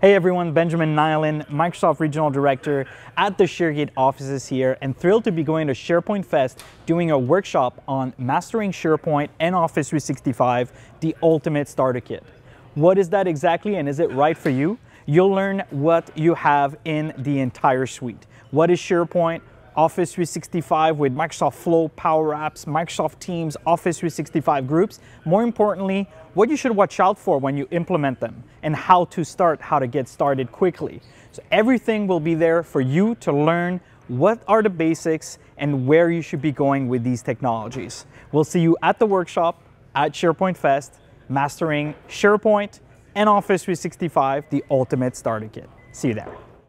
Hey everyone, Benjamin Niaulin, Microsoft Regional Director at the ShareGate offices here and thrilled to be going to SharePoint Fest doing a workshop on mastering SharePoint and Office 365, the ultimate starter kit. What is that exactly and is it right for you? You'll learn what you have in the entire suite. What is SharePoint? Office 365 with Microsoft Flow, Power Apps, Microsoft Teams, Office 365 groups. More importantly, what you should watch out for when you implement them and how to start, how to get started quickly. So everything will be there for you to learn what are the basics and where you should be going with these technologies. We'll see you at the workshop at SharePoint Fest, mastering SharePoint and Office 365, the ultimate starter kit. See you there.